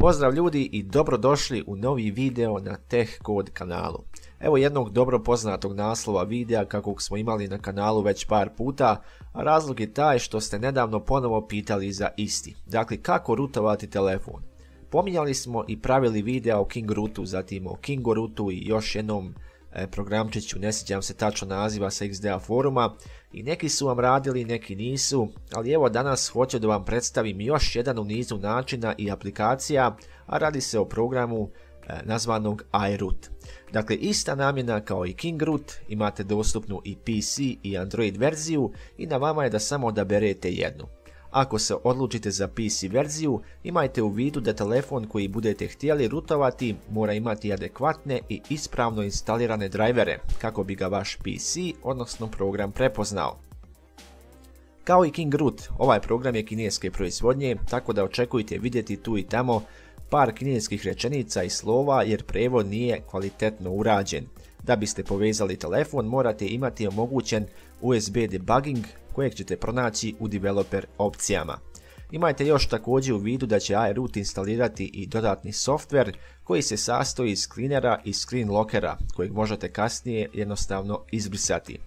Pozdrav ljudi i dobrodošli u novi video na Tech Code kanalu. Evo jednog dobro poznatog naslova videa kakvog smo imali na kanalu već par puta, a razlog je taj što ste nedavno ponovo pitali za isti. Dakle, kako rutovati telefon. Pominjali smo i pravili video o King Rootu, zatim o Kingo Rootu i još jednom programčiću, ne sjećam se tačno naziva sa XDA foruma i neki su vam radili, neki nisu, ali evo danas hoću da vam predstavim još jedan u nizu načina i aplikacija, a radi se o programu e, nazvanog iRoot. Dakle, ista namjena kao i KingRoot, imate dostupnu i PC i Android verziju i na vama je da samo odaberete jednu. Ako se odlučite za PC verziju, imajte u vidu da telefon koji budete htjeli rutovati mora imati adekvatne i ispravno instalirane drajvere kako bi ga vaš PC, odnosno program prepoznao. Kao i King Root, ovaj program je kineske proizvodnje, tako da očekujte vidjeti tu i tamo par kineskih rečenica i slova jer prevod nije kvalitetno urađen. Da biste povezali telefon morate imati omogućen USB debugging kojeg ćete pronaći u developer opcijama. Imajte još također u vidu da će iRoot instalirati i dodatni software koji se sastoji iz cleanera i screen lockera kojeg možete kasnije jednostavno izbrisati.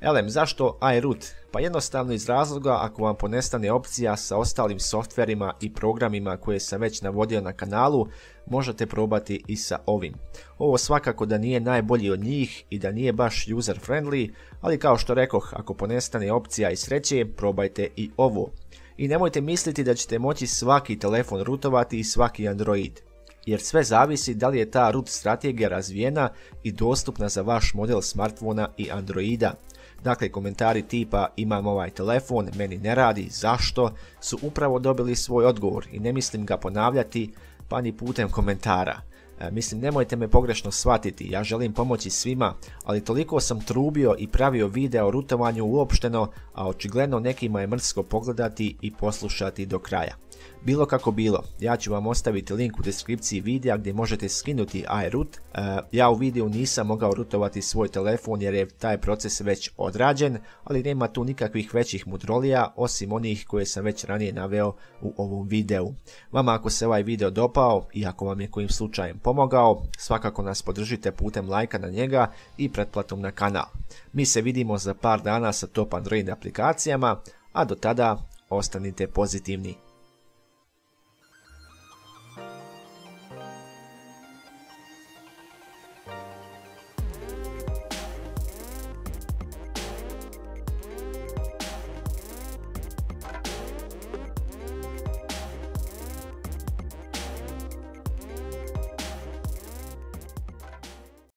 Elem, zašto iRoot? Pa jednostavno iz razloga ako vam ponestane opcija sa ostalim softverima i programima koje sam već navodio na kanalu, možete probati i sa ovim. Ovo svakako da nije najbolji od njih i da nije baš user friendly, ali kao što rekoh, ako ponestane opcija i sreće, probajte i ovo. I nemojte misliti da ćete moći svaki telefon rutovati i svaki Android jer sve zavisi da li je ta root strategija razvijena i dostupna za vaš model smartfona i Androida. Dakle, komentari tipa imam ovaj telefon, meni ne radi, zašto, su upravo dobili svoj odgovor i ne mislim ga ponavljati pa ni putem komentara. E, mislim, nemojte me pogrešno shvatiti, ja želim pomoći svima, ali toliko sam trubio i pravio video o rutovanju uopšteno, a očigledno nekima je mrsko pogledati i poslušati do kraja. Bilo kako bilo, ja ću vam ostaviti link u deskripciji videa gdje možete skinuti iRoot. E, ja u videu nisam mogao rutovati svoj telefon jer je taj proces već odrađen, ali nema tu nikakvih većih mudrolija osim onih koje sam već ranije naveo u ovom videu. Vama ako se ovaj video dopao i ako vam je kojim slučajem pomogao, svakako nas podržite putem lajka na njega i pretplatom na kanal. Mi se vidimo za par dana sa top Android aplikacijama, a do tada ostanite pozitivni.